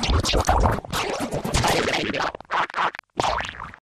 頼む。